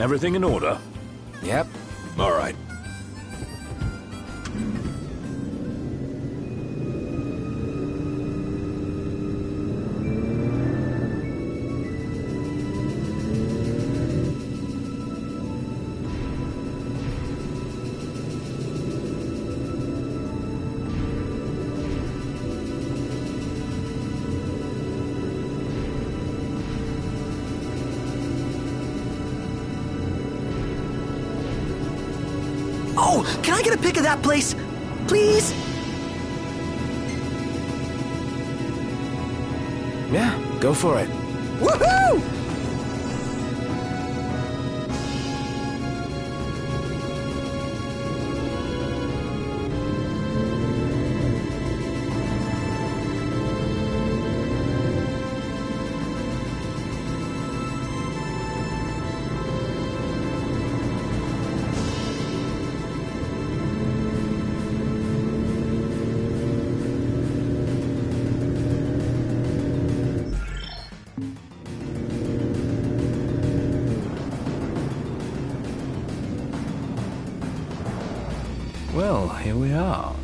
Everything in order? Yep. All right. Place? Please? Yeah, go for it. Well, here we are.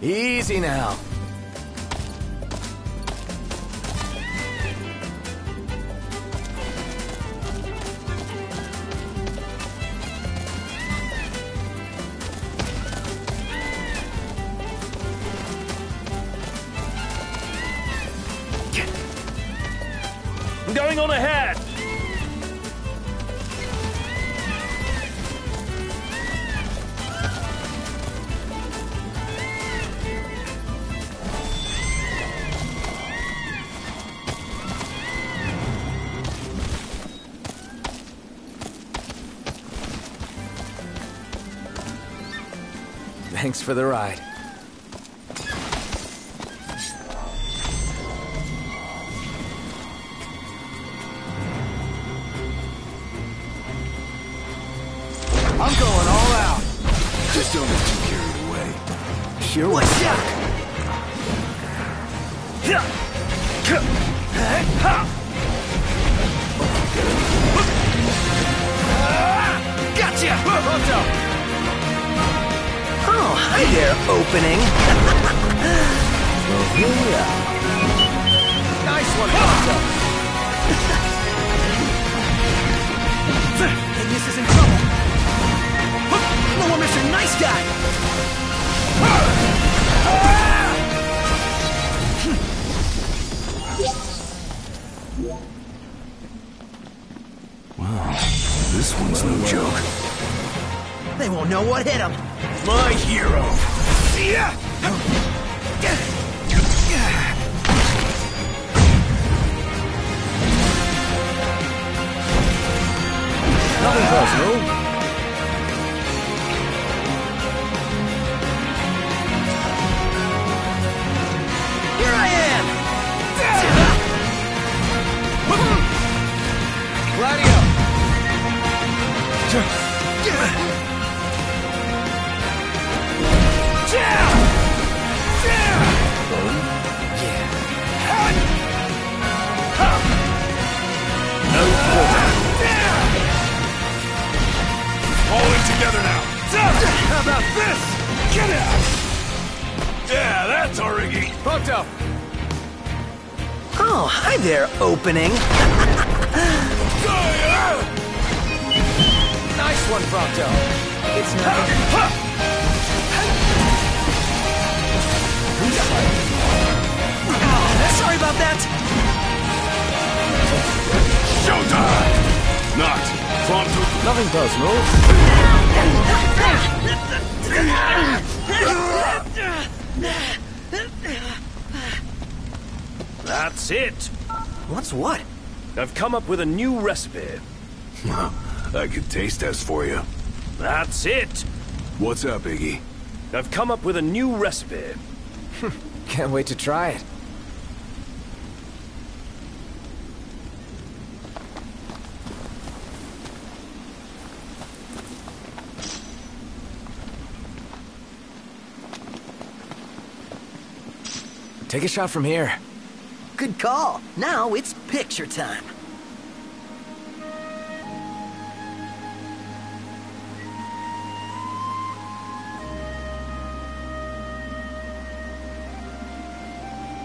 Easy now. Thanks for the ride. I'm going all out. Just don't get too carried away. Sure. What's up? Gotcha! Oh, hi there, opening. Nice one, Prompto. Ignis is in trouble. No more Mr. Nice Guy. Wow, this one's no joke. They won't know what hit him my hero. Yeah. Nothing personal. Here I am! Gladio! Together now. How about this? Get out! Yeah, that's our Iggy. Prompto! Oh, hi there, opening. Nice one, Prompto. It's not. Oh, sorry about that. Showtime! Not. Prompto. Nothing personal. That's it. What's what? I've come up with a new recipe. I could taste test for you. That's it. What's up, Iggy? I've come up with a new recipe. Can't wait to try it. Take a shot from here. Good call. Now it's picture time.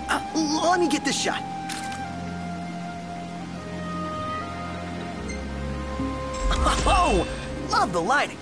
Uh, let me get this shot. Oh, love the lighting.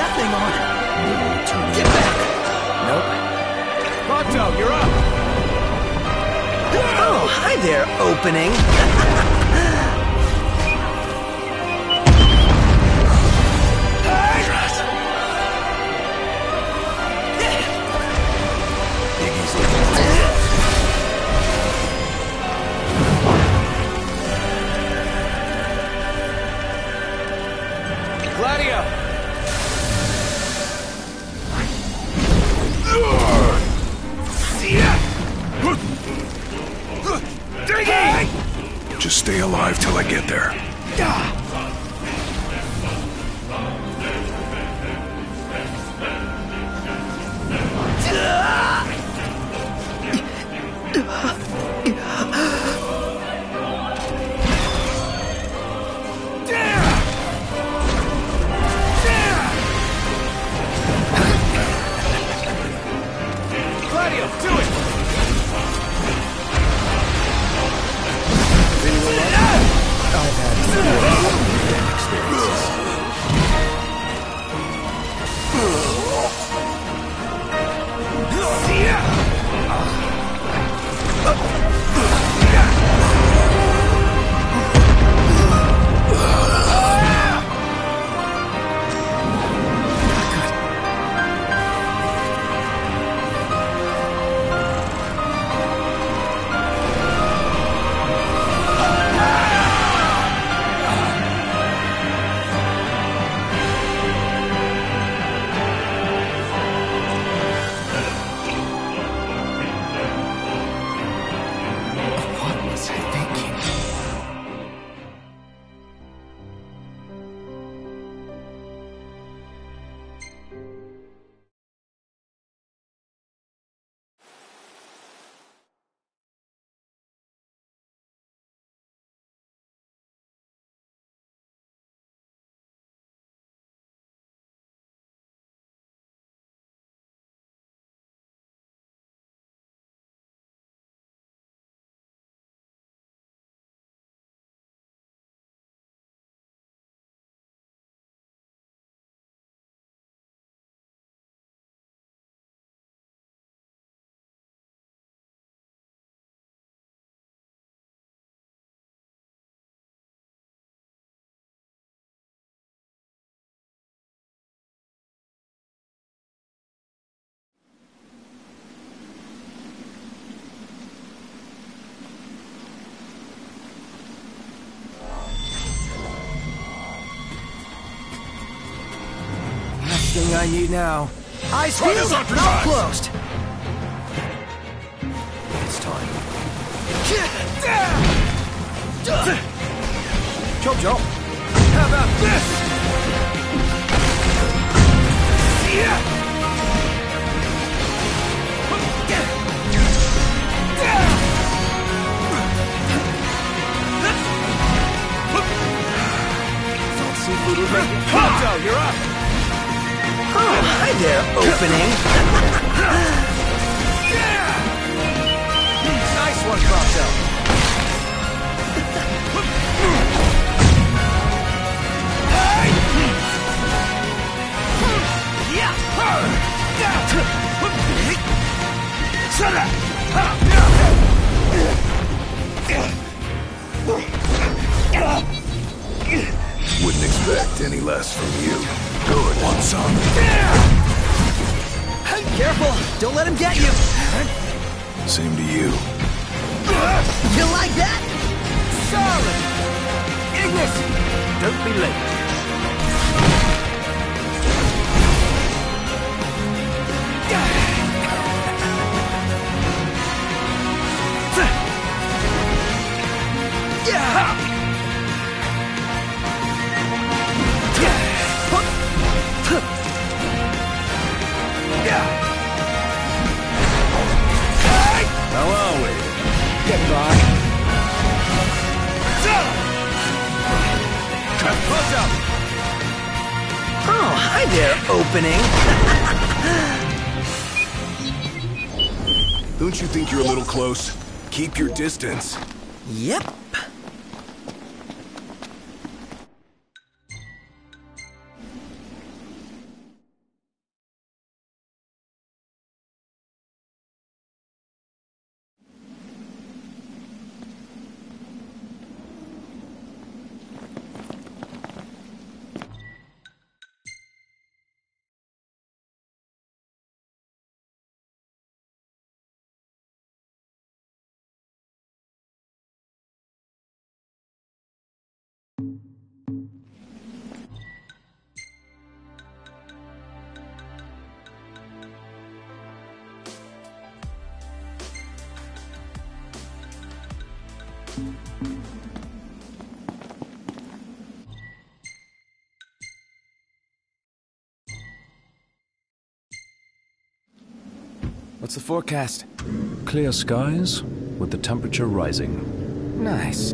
Way we're that thing on. Get back! Nope. Prompto, you're up! Oh, hi there, opening. I get there. I need now. Eyes Try peeled, this on for mouth size. closed. It's time. Chop chop. How about this? Salt seafood will make it. Prompto, you're up. Oh, hi there, opening. Nice one, Prompto. Wouldn't expect any less from you. Good. Want some? Careful, don't let him get you. Same to you. You like that? Solid. Ignis. Don't be late. Keep your distance. Yep. What's the forecast? Clear skies with the temperature rising. Nice.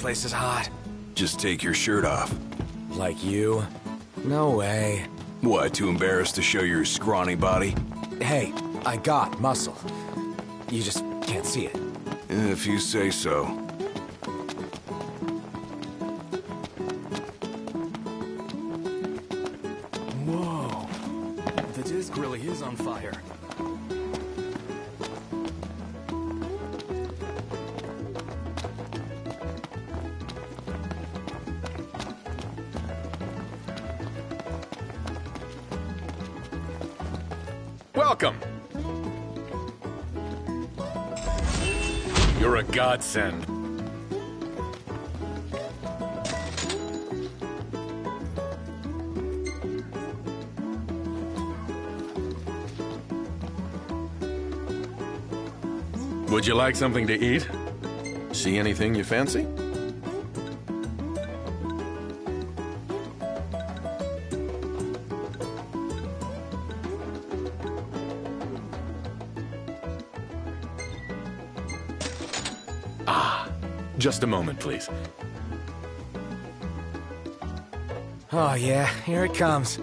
Place is hot. Just take your shirt off. Like you? No way. What, too embarrassed to show your scrawny body? Hey, I got muscle. You just can't see it. If you say so. Would you like something to eat? See anything you fancy? Just a moment, please. Oh yeah, here it comes.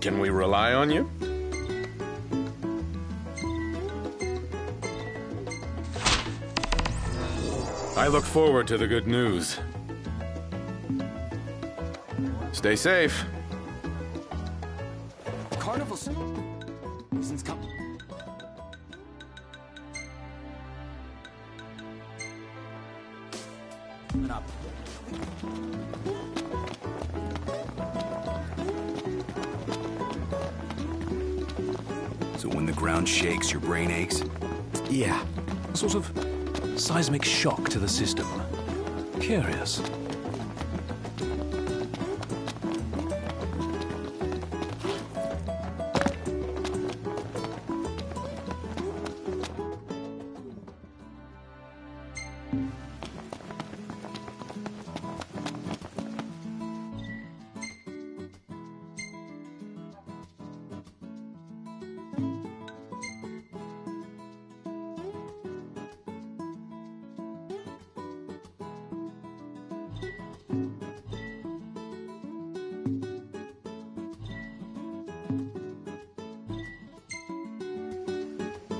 Can we rely on you? I look forward to the good news. Stay safe. Carnival season's. Coming up. So when the ground shakes, your brain aches? Yeah. A sort of seismic shock to the system. Curious.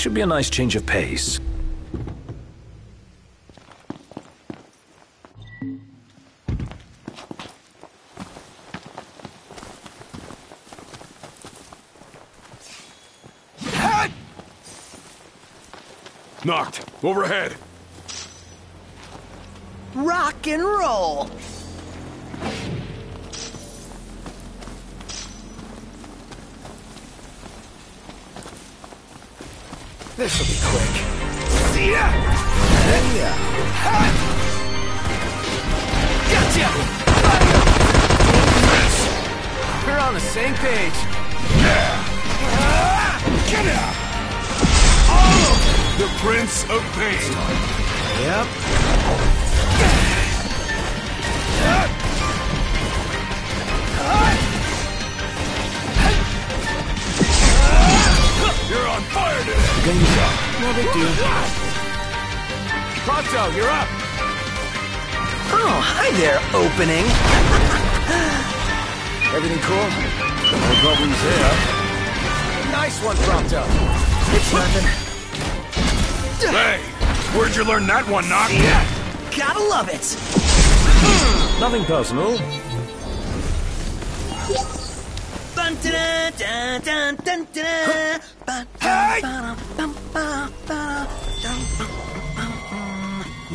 Should be a nice change of pace. Noct. Overhead. Rock and roll. This'll be quick. Yeah. Gotcha! We're on the same page. Get out! The Prince of Pain. Yep. You're on fire today. No big deal. Prompto, you're up. Oh, hi there, opening. Everything cool? No problems here. Nice one, Prompto. It's nothing. Hey, where'd you learn that one, Noct? Yeah! Gotta love it! Nothing personal. Da, da, ba, Hey! ba, bum, ba, ba, dum.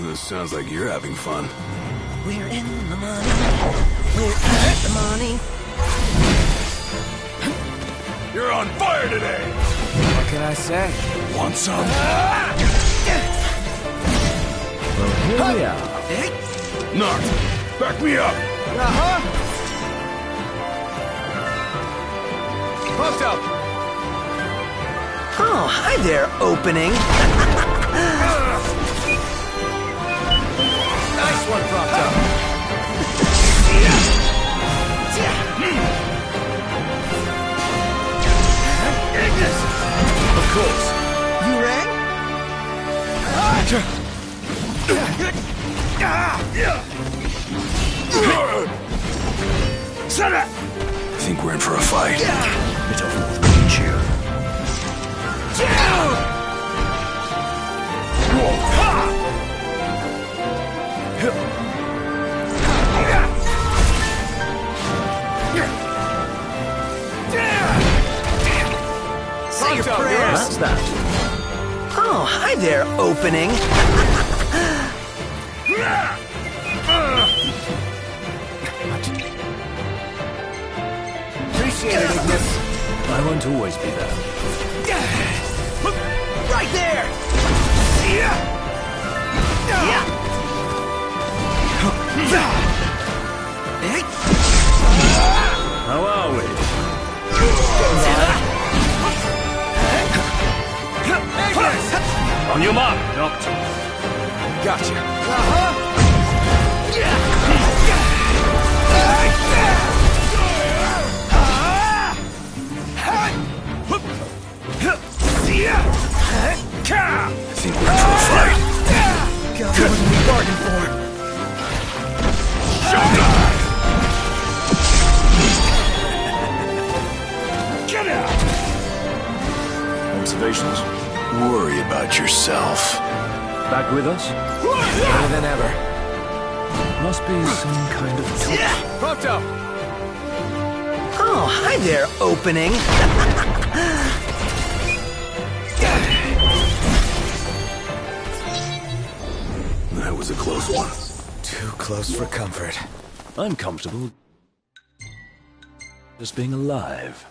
This sounds like you're having fun. We're in the money. We're in the money. You're on fire today. What can I say? Want some? Here we are. Hey, Noct, back me up. Uh-huh. Prompto. Oh, hi there, opening. Nice one, Prompto. Of course. You rang? Shut up. I think we're in for a fight. Bit of range here. Say your Prompto, you're that. Oh, hi there, opening. Appreciate it, Ignis. I won't always be there. How are we? On your mark, Doctor. Gotcha. Uh-huh. Got more than we bargained for. Get out. Observations? Worry about yourself. Back with us? Better than ever. Must be some kind of Prompto. Oh, hi there, opening. close one. Too close for comfort. I'm comfortable just being alive.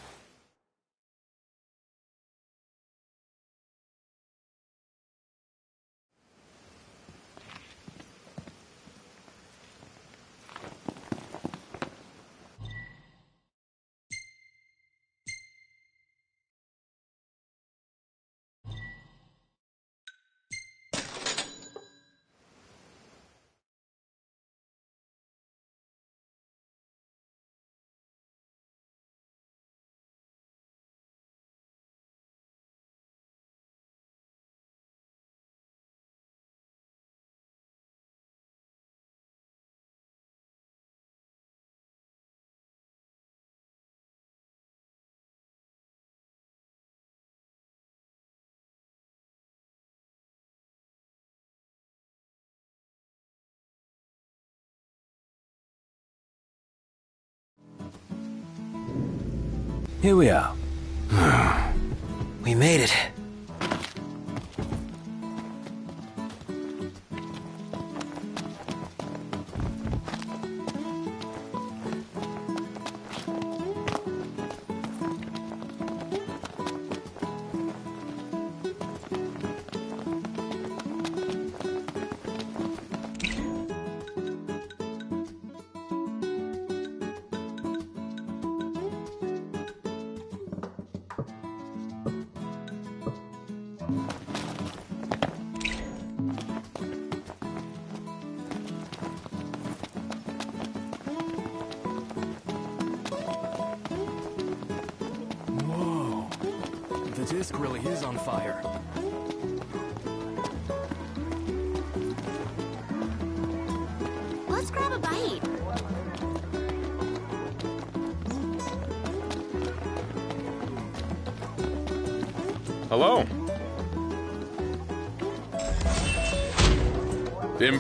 Here we are. We made it.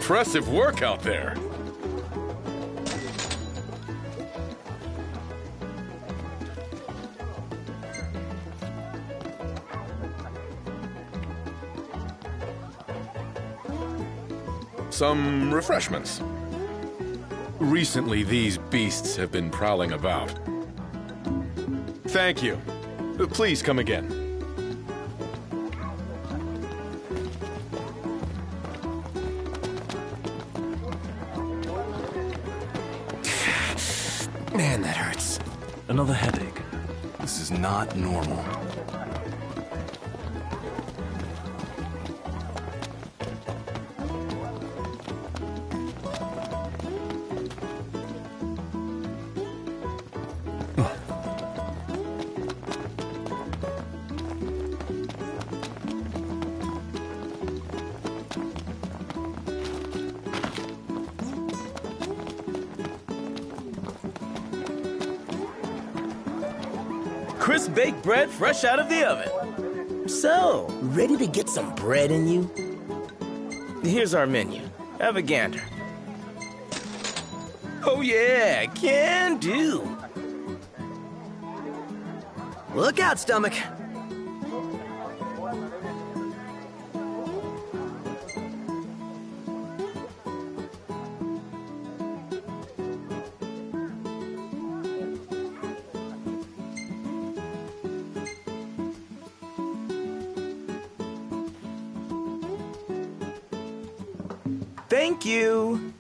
Impressive work out there. Some refreshments. Recently, these beasts have been prowling about. Thank you. Please come again. Normal. Fresh out of the oven. So, ready to get some bread in you? Here's our menu. Have a gander. Oh, yeah, can do. Look out, stomach. Thank you.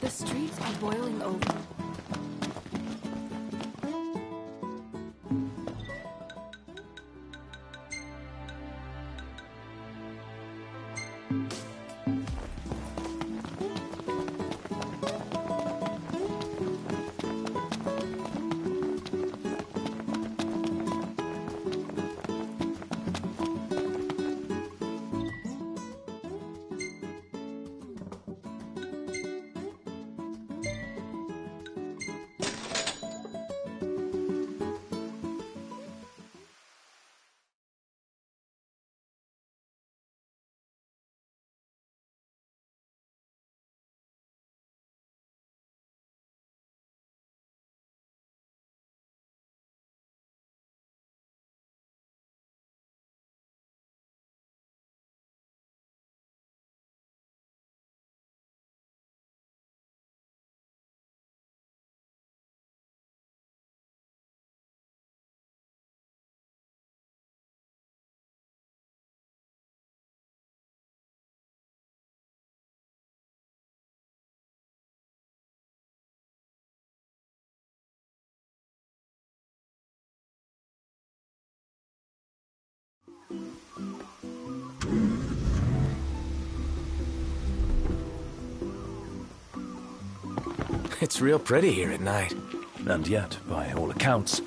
The streets are boiling over. It's real pretty here at night. And yet, by all accounts,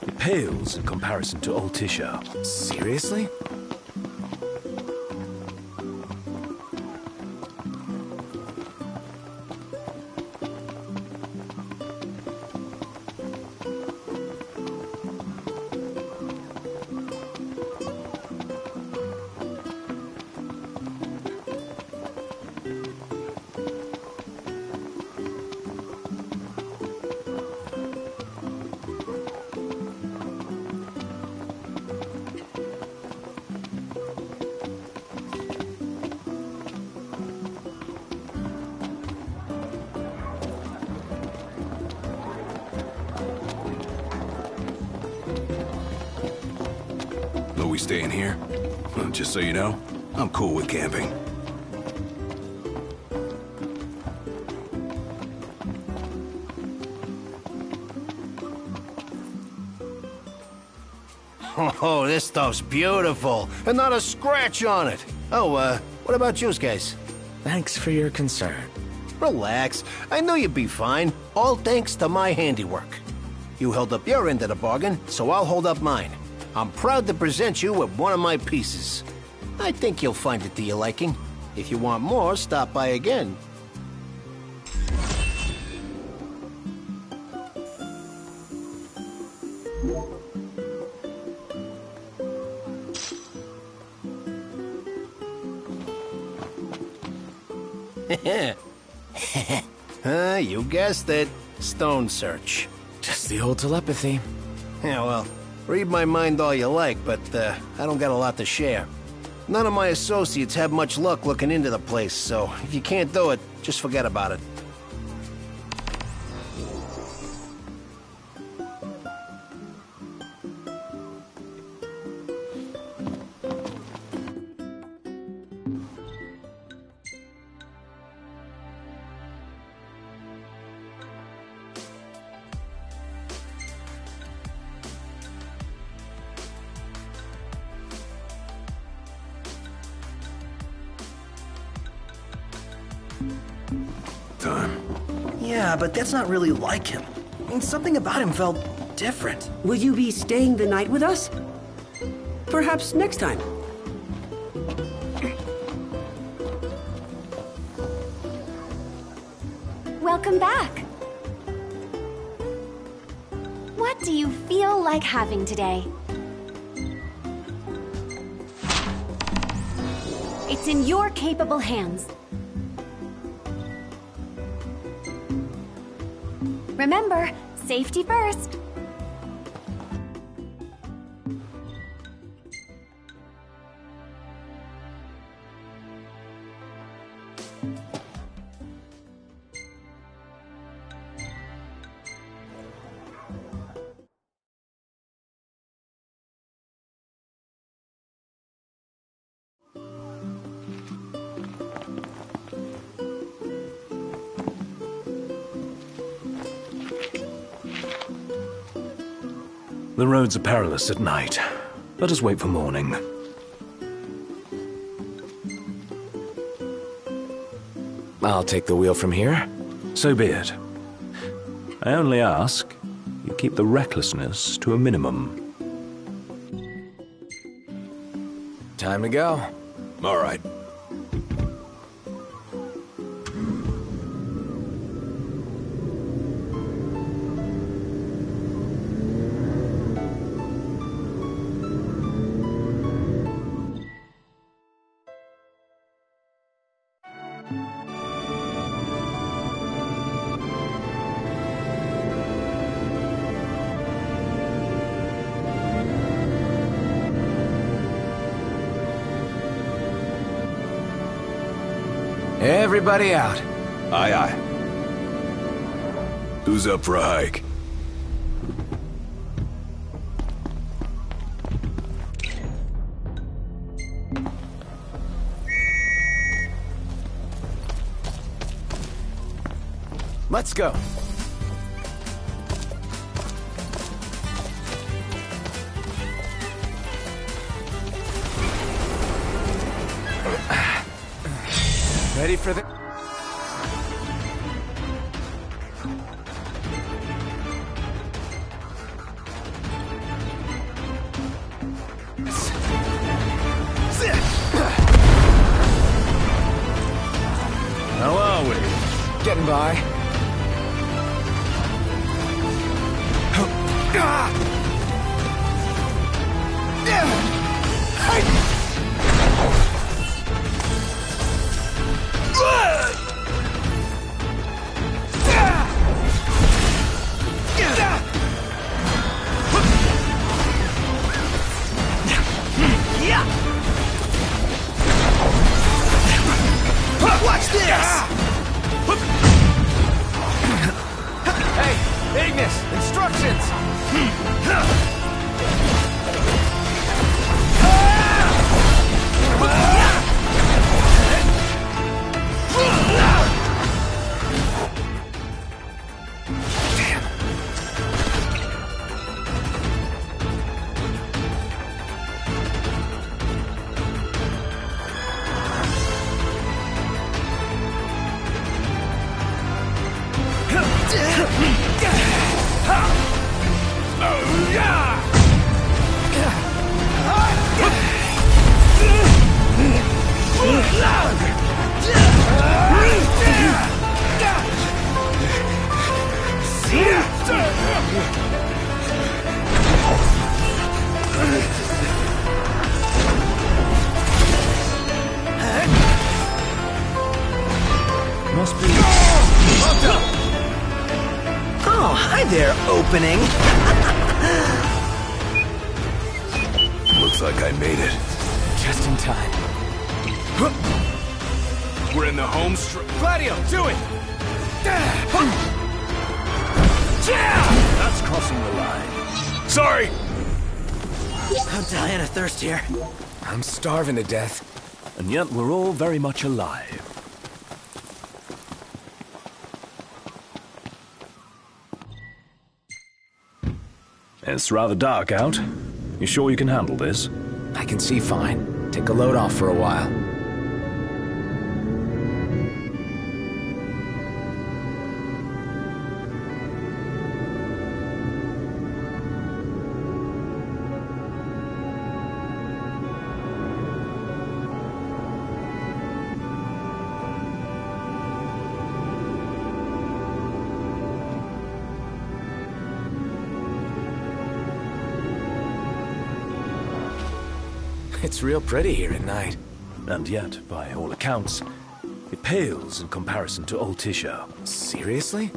it pales in comparison to Altissia. Seriously? Just so you know, I'm cool with camping. Oh, this stuff's beautiful, and not a scratch on it. Oh, uh, what about you guys? Thanks for your concern. Relax. I know you'd be fine. All thanks to my handiwork. You held up your end of the bargain, so I'll hold up mine. I'm proud to present you with one of my pieces. I think you'll find it to your liking. If you want more, stop by again. uh, you guessed it. Stone search. Just the old telepathy. Yeah, well, read my mind all you like, but uh, I don't got a lot to share. None of my associates have much luck looking into the place, so if you can't do it, just forget about it. But that's not really like him. I mean, something about him felt different. Will you be staying the night with us? Perhaps next time. Welcome back. What do you feel like having today? It's in your capable hands. Remember, safety first. The roads are perilous at night. Let us wait for morning. I'll take the wheel from here. So be it. I only ask you keep the recklessness to a minimum. Time to go. All right. Everybody out. Aye, aye. Who's up for a hike? Let's go. Ready for the... Watch this! Hey, Ignis, instructions! starving to death. And yet we're all very much alive. It's rather dark out. You sure you can handle this? I can see fine. Take a load off for a while. It's real pretty here at night. And yet, by all accounts, it pales in comparison to Altissia. Seriously?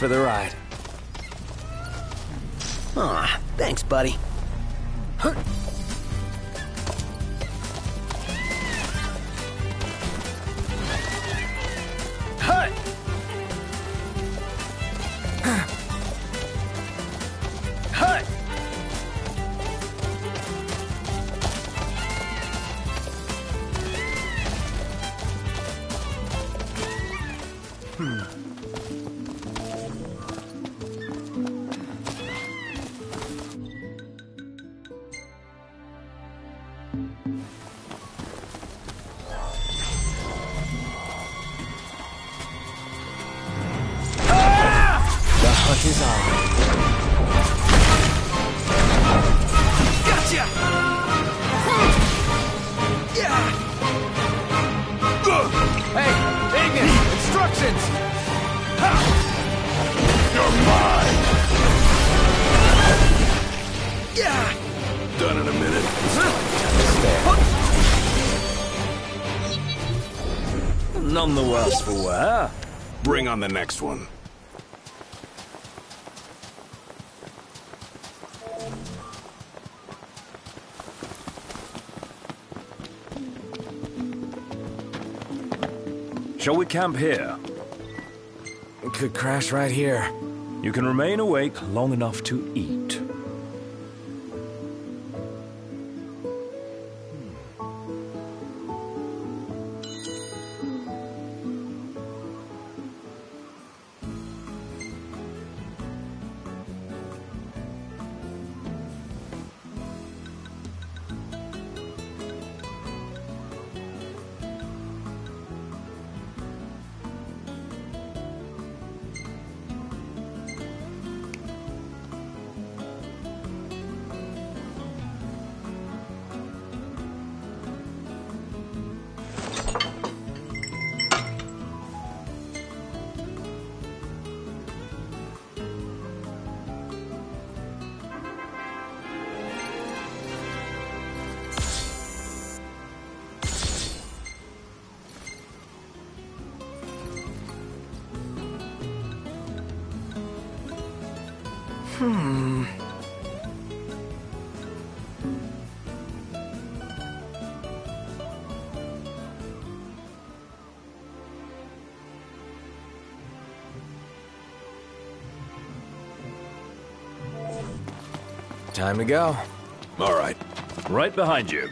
For the ride. Aw, thanks, buddy. None for wear. Bring on the next one. Shall we camp here? Could crash right here. You can remain awake long enough to Time to go. All right. Right behind you.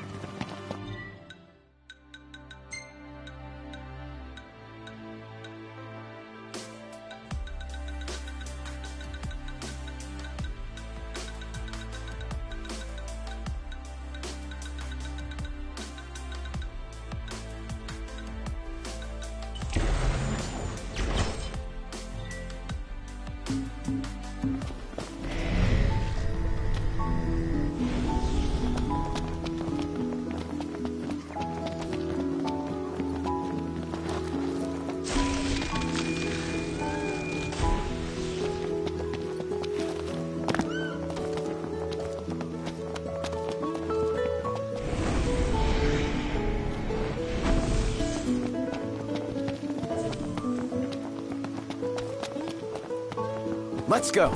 Let's go.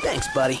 Thanks, buddy.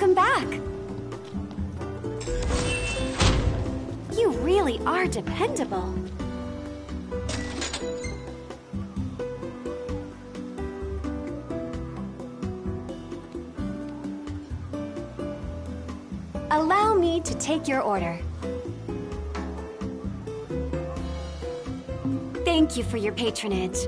Welcome back. You really are dependable. Allow me to take your order. Thank you for your patronage.